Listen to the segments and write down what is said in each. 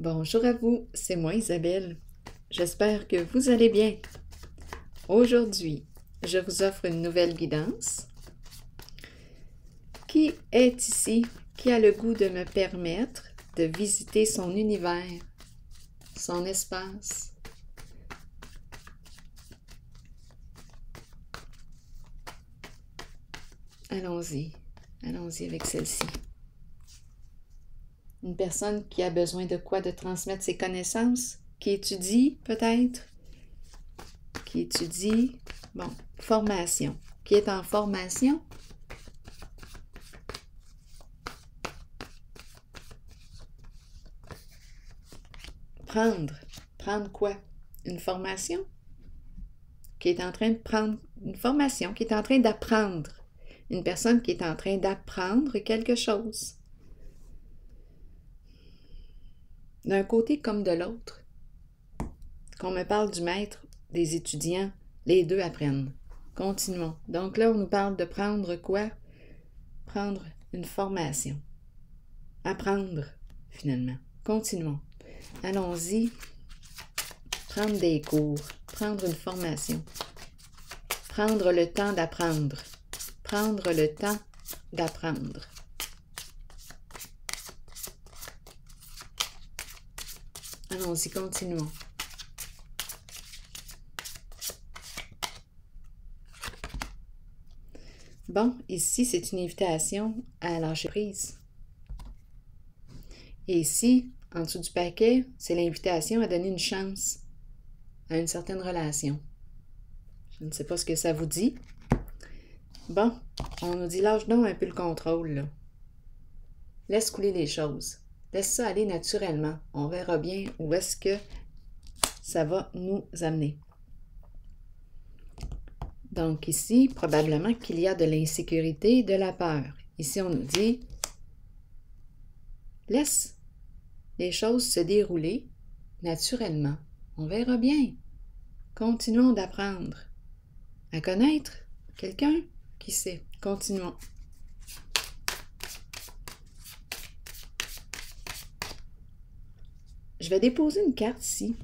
Bonjour à vous, c'est moi Isabelle. J'espère que vous allez bien. Aujourd'hui, je vous offre une nouvelle guidance. Qui est ici qui a le goût de me permettre de visiter son univers, son espace? Allons-y, allons-y avec celle-ci une personne qui a besoin de quoi de transmettre ses connaissances, qui étudie peut-être, qui étudie, bon, formation, qui est en formation? Prendre, prendre quoi? Une formation? Qui est en train de prendre une formation, qui est en train d'apprendre. Une personne qui est en train d'apprendre quelque chose d'un côté comme de l'autre. Qu'on me parle du maître, des étudiants, les deux apprennent. Continuons. Donc là, on nous parle de prendre quoi? Prendre une formation. Apprendre, finalement. Continuons. Allons-y. Prendre des cours. Prendre une formation. Prendre le temps d'apprendre. Prendre le temps d'apprendre. Allons-y, continuons. Bon, ici, c'est une invitation à lâcher prise. Et ici, en dessous du paquet, c'est l'invitation à donner une chance à une certaine relation. Je ne sais pas ce que ça vous dit. Bon, on nous dit lâche donc un peu le contrôle, là. Laisse couler les choses. Laisse ça aller naturellement. On verra bien où est-ce que ça va nous amener. Donc ici, probablement qu'il y a de l'insécurité, de la peur. Ici, on nous dit, laisse les choses se dérouler naturellement. On verra bien. Continuons d'apprendre à connaître quelqu'un qui sait. Continuons. Je vais déposer une carte ici.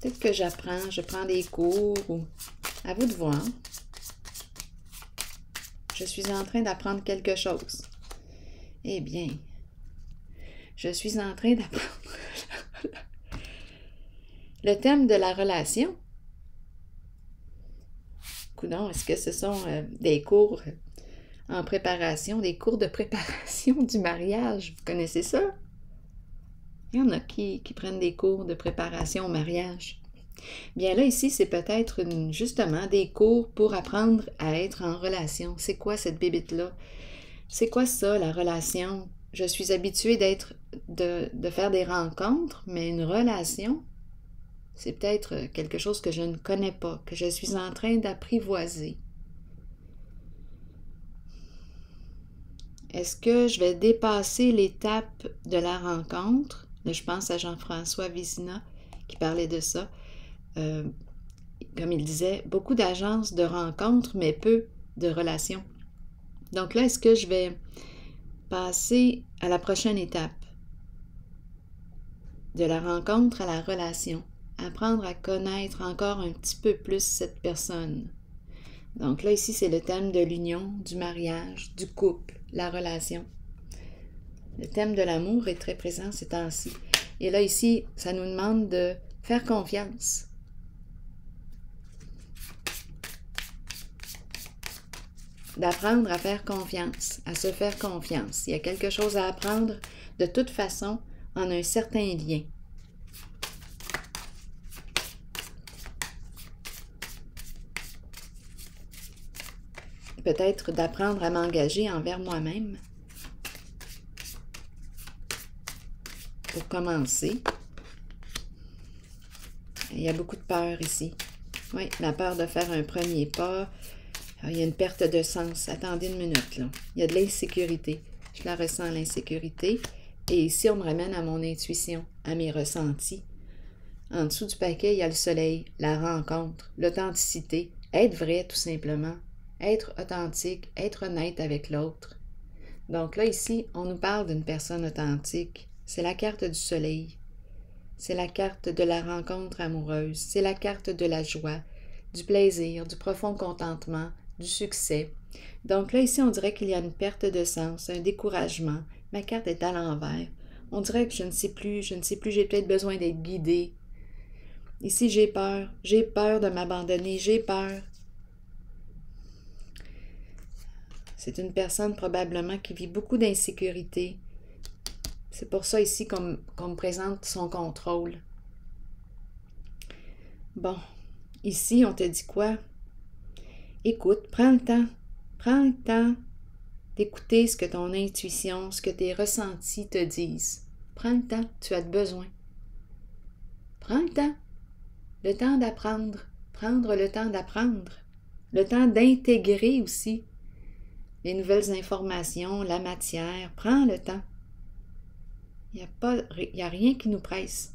Peut-être que j'apprends, je prends des cours ou à vous de voir. Je suis en train d'apprendre quelque chose. Eh bien, je suis en train d'apprendre le thème de la relation est-ce que ce sont euh, des cours en préparation, des cours de préparation du mariage? Vous connaissez ça? Il y en a qui, prennent des cours de préparation au mariage. Bien là, ici, c'est peut-être justement des cours pour apprendre à être en relation. C'est quoi cette bébite-là? C'est quoi ça, la relation? Je suis habituée d'être, de faire des rencontres, mais une relation, c'est peut-être euh, quelque chose que je ne connais pas, que je suis en train d'apprivoiser. Est-ce que je vais dépasser l'étape de la rencontre? je pense à Jean-François Vizina qui parlait de ça. Euh, comme il disait, beaucoup d'agences de rencontres, mais peu de relations. Donc là, est-ce que je vais passer à la prochaine étape? De la rencontre à la relation apprendre à connaître encore un petit peu plus cette personne. Donc là, ici, c'est le thème de l'union, du mariage, du couple, la relation. Le thème de l'amour est très présent ces temps-ci. Et là, ici, ça nous demande de faire confiance. D'apprendre à faire confiance, à se faire confiance. Il y a quelque chose à apprendre de toute façon en un certain lien. Peut-être d'apprendre à m'engager envers moi-même. Pour commencer, il y a beaucoup de peur ici. Oui, la peur de faire un premier pas. Ah, il y a une perte de sens. Attendez une minute, là. Il y a de l'insécurité. Je la ressens, l'insécurité. Et ici, on me ramène à mon intuition, à mes ressentis. En dessous du paquet, il y a le soleil, la rencontre, l'authenticité, être vrai, tout simplement être authentique, être honnête avec l'autre. Donc là, ici, on nous parle d'une personne authentique. C'est la carte du soleil. C'est la carte de la rencontre amoureuse. C'est la carte de la joie, du plaisir, du profond contentement, du succès. Donc là, ici, on dirait qu'il y a une perte de sens, un découragement. Ma carte est à l'envers. On dirait que je ne sais plus, je ne sais plus, j'ai peut-être besoin d'être guidée. Ici, j'ai peur. J'ai peur de m'abandonner. J'ai peur. C'est une personne probablement qui vit beaucoup d'insécurité. C'est pour ça ici qu'on me présente son contrôle. Bon, ici, on te dit quoi? Écoute, prends le temps. Prends le temps d'écouter ce que ton intuition, ce que tes ressentis te disent. Prends le temps, tu as besoin. Prends le temps. Le temps d'apprendre. Prendre le temps d'apprendre. Le temps d'intégrer aussi les nouvelles informations, la matière. Prends le temps. Il n'y a, a rien qui nous presse.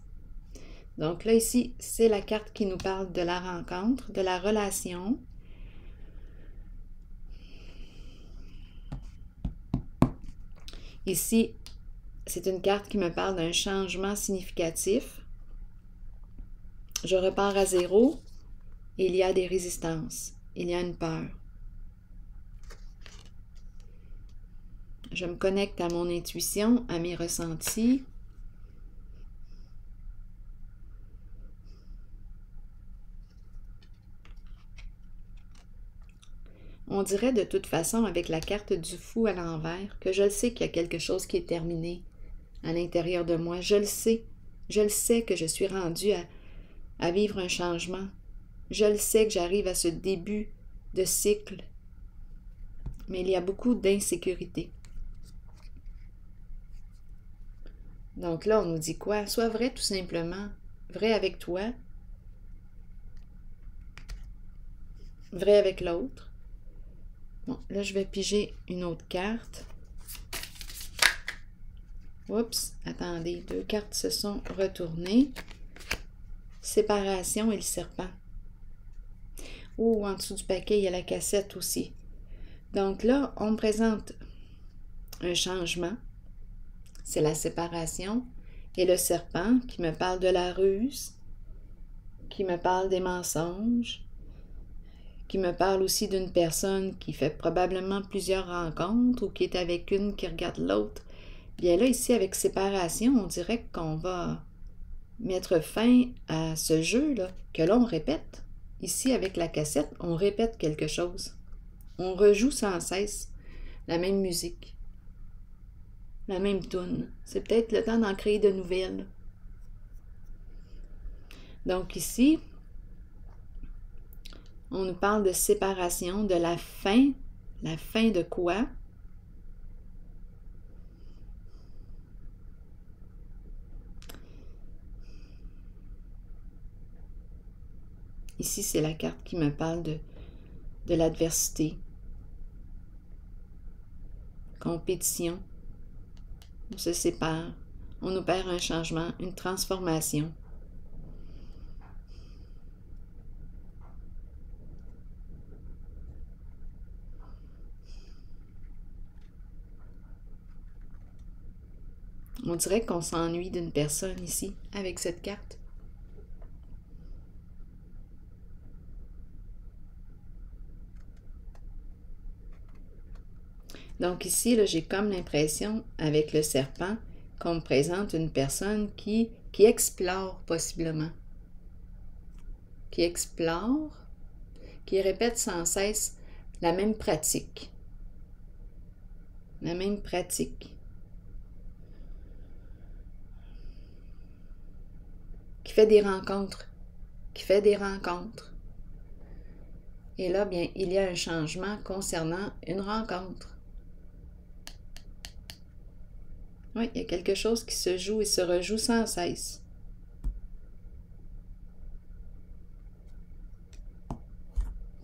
Donc là, ici, c'est la carte qui nous parle de la rencontre, de la relation, Ici, c'est une carte qui me parle d'un changement significatif. Je repars à zéro. Il y a des résistances. Il y a une peur. Je me connecte à mon intuition, à mes ressentis. On dirait de toute façon avec la carte du fou à l'envers que je le sais qu'il y a quelque chose qui est terminé à l'intérieur de moi. Je le sais. Je le sais que je suis rendue à, vivre un changement. Je le sais que j'arrive à ce début de cycle. Mais il y a beaucoup d'insécurité. Donc là, on nous dit quoi? Sois vrai tout simplement. Vrai avec toi. Vrai avec l'autre. Bon, là, je vais piger une autre carte. Oups, attendez, deux cartes se sont retournées. Séparation et le serpent. Oh, en dessous du paquet, il y a la cassette aussi. Donc là, on présente un changement. C'est la séparation. Et le serpent qui me parle de la ruse, qui me parle des mensonges, qui me parle aussi d'une personne qui fait probablement plusieurs rencontres ou qui est avec une qui regarde l'autre. Bien là, ici, avec séparation, on dirait qu'on va mettre fin à ce jeu-là, que l'on répète. Ici, avec la cassette, on répète quelque chose. On rejoue sans cesse la même musique, la même tune. C'est peut-être le temps d'en créer de nouvelles. Donc ici, on nous parle de séparation, de la fin. La fin de quoi? Ici, c'est la carte qui me parle de, de l'adversité. Compétition. On se sépare. On opère un changement, une transformation. On dirait qu'on s'ennuie d'une personne ici avec cette carte. Donc ici, j'ai comme l'impression, avec le serpent, qu'on me présente une personne qui, qui explore possiblement. Qui explore, qui répète sans cesse la même pratique. La même pratique. qui fait des rencontres, qui fait des rencontres. Et là, bien, il y a un changement concernant une rencontre. Oui, il y a quelque chose qui se joue et se rejoue sans cesse.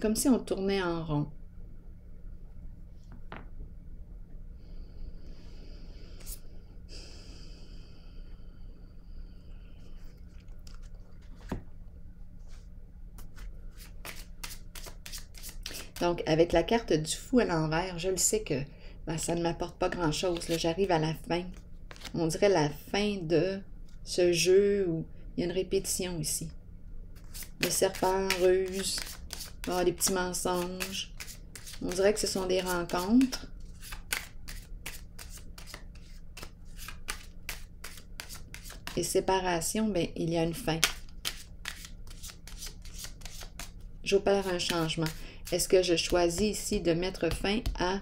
Comme si on tournait en rond. Donc, avec la carte du fou à l'envers, je le sais que ben, ça ne m'apporte pas grand-chose. J'arrive à la fin. On dirait la fin de ce jeu où il y a une répétition ici. Le serpent, ruse, oh, des petits mensonges. On dirait que ce sont des rencontres. Et séparation, ben, il y a une fin. J'opère un changement. Est-ce que je choisis ici de mettre fin à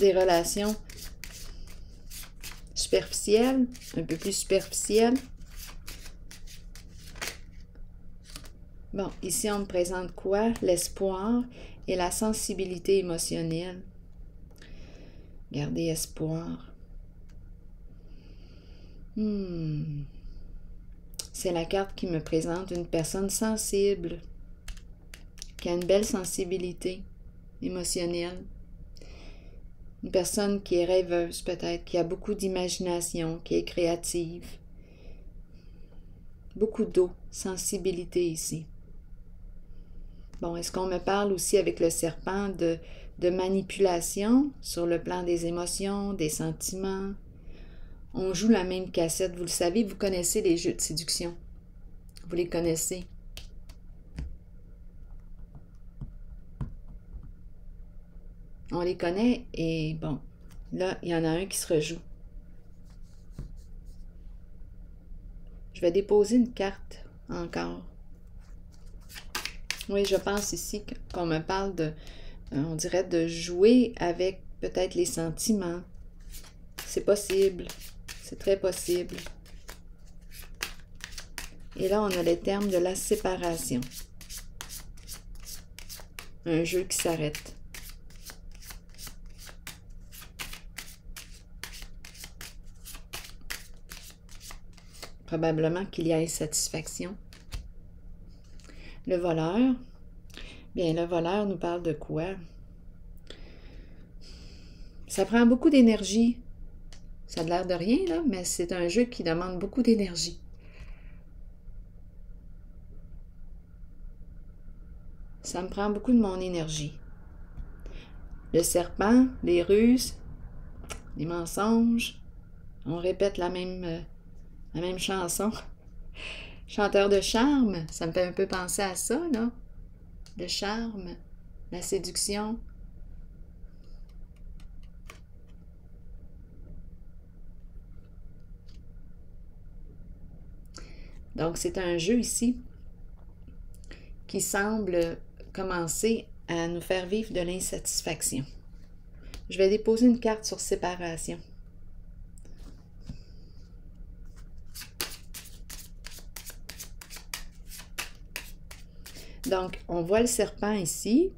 des relations superficielles, un peu plus superficielles. Bon, ici, on me présente quoi? L'espoir et la sensibilité émotionnelle. Gardez espoir. Hmm. C'est la carte qui me présente une personne sensible, qui a une belle sensibilité émotionnelle. Une personne qui est rêveuse peut-être, qui a beaucoup d'imagination, qui est créative. Beaucoup d'eau, sensibilité ici. Bon, est-ce qu'on me parle aussi avec le serpent de, de manipulation sur le plan des émotions, des sentiments? On joue la même cassette, vous le savez, vous connaissez les jeux de séduction. Vous les connaissez. On les connaît et bon, là, il y en a un qui se rejoue. Je vais déposer une carte encore. Oui, je pense ici qu'on me parle de, euh, on dirait de jouer avec peut-être les sentiments. C'est possible. C'est très possible. Et là, on a les termes de la séparation. Un jeu qui s'arrête. Probablement qu'il y a insatisfaction. Le voleur. Bien, le voleur nous parle de quoi? Ça prend beaucoup d'énergie. Ça a l'air de rien, là, mais c'est un jeu qui demande beaucoup d'énergie. Ça me prend beaucoup de mon énergie. Le serpent, les ruses, les mensonges. On répète la même euh, la même chanson. Chanteur de charme, ça me fait un peu penser à ça, non? Le charme, la séduction. Donc, c'est un jeu ici qui semble commencer à nous faire vivre de l'insatisfaction. Je vais déposer une carte sur séparation. Donc, on voit le serpent ici,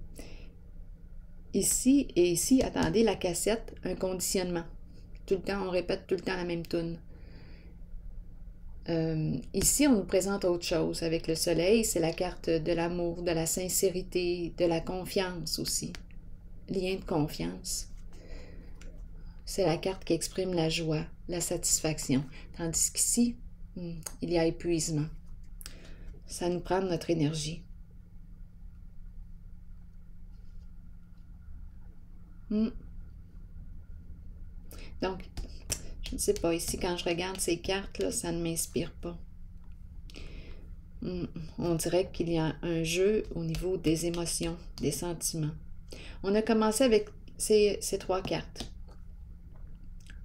ici et ici. Attendez, la cassette, un conditionnement. Tout le temps, on répète tout le temps la même tune. Euh, ici, on nous présente autre chose. Avec le soleil, c'est la carte de l'amour, de la sincérité, de la confiance aussi. Lien de confiance. C'est la carte qui exprime la joie, la satisfaction. Tandis qu'ici, hmm, il y a épuisement. Ça nous prend notre énergie. Hmm. Donc, je ne sais pas, ici, quand je regarde ces cartes-là, ça ne m'inspire pas. Hmm. On dirait qu'il y a un jeu au niveau des émotions, des sentiments. On a commencé avec ces, ces trois cartes.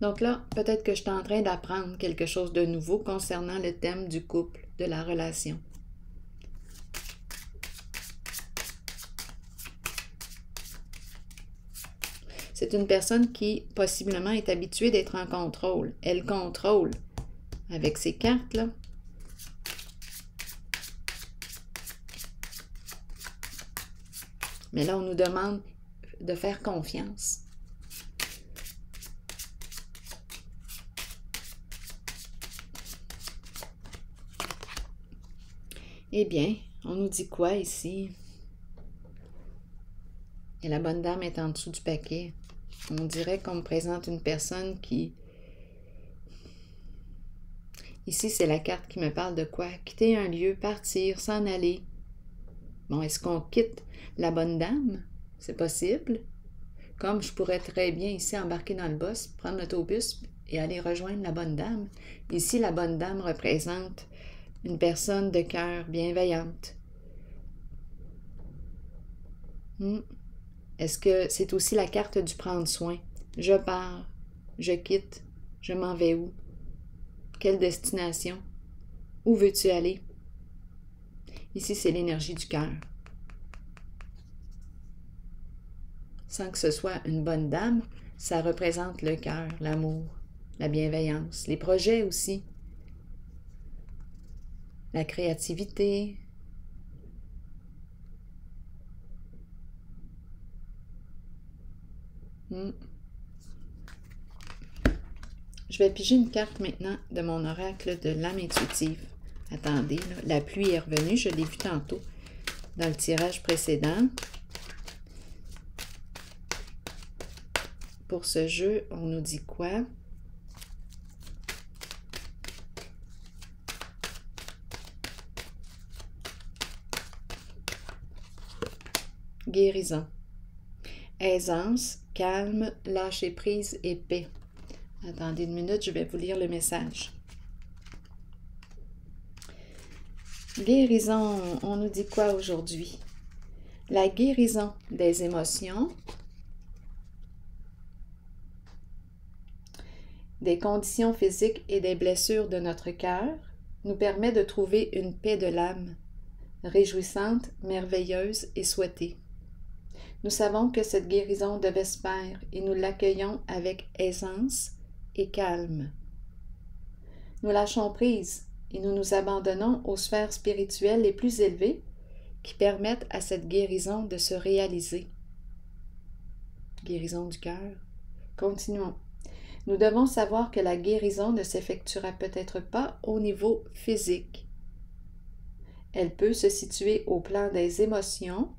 Donc là, peut-être que je suis en train d'apprendre quelque chose de nouveau concernant le thème du couple, de la relation. C'est une personne qui possiblement est habituée d'être en contrôle. Elle contrôle avec ses cartes-là. Mais là, on nous demande de faire confiance. Eh bien, on nous dit quoi ici? Et la bonne dame est en dessous du paquet. On dirait qu'on me présente une personne qui, Ici, c'est la carte qui me parle de quoi? Quitter un lieu, partir, s'en aller. Bon, est-ce qu'on quitte la bonne dame? C'est possible. Comme je pourrais très bien ici embarquer dans le bus, prendre l'autobus et aller rejoindre la bonne dame. Ici, la bonne dame représente une personne de cœur bienveillante. Hmm. Est-ce que c'est aussi la carte du prendre soin? Je pars, je quitte, je m'en vais où? Quelle destination? Où veux-tu aller? Ici, c'est l'énergie du cœur. Sans que ce soit une bonne dame, ça représente le cœur, l'amour, la bienveillance, les projets aussi, la créativité. Hmm. Je vais piger une carte maintenant de mon oracle de l'âme intuitive. Attendez, la pluie est revenue, je l'ai vu tantôt dans le tirage précédent. Pour ce jeu, on nous dit quoi? Guérison. Aisance, calme, lâcher prise et paix. Attendez une minute, je vais vous lire le message. Guérison, on nous dit quoi aujourd'hui? La guérison des émotions, des conditions physiques et des blessures de notre cœur nous permet de trouver une paix de l'âme, réjouissante, merveilleuse et souhaitée. Nous savons que cette guérison devait se faire et nous l'accueillons avec aisance et calme. Nous lâchons prise et nous nous abandonnons aux sphères spirituelles les plus élevées qui permettent à cette guérison de se réaliser. Guérison du cœur. Continuons. Nous devons savoir que la guérison ne s'effectuera peut-être pas au niveau physique. Elle peut se situer au plan des émotions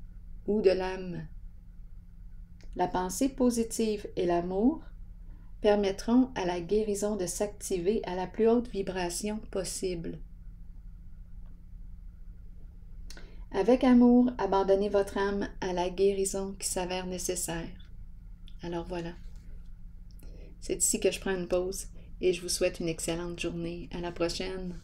ou de l'âme. La pensée positive et l'amour permettront à la guérison de s'activer à la plus haute vibration possible. Avec amour, abandonnez votre âme à la guérison qui s'avère nécessaire. Alors voilà. C'est ici que je prends une pause et je vous souhaite une excellente journée. À la prochaine.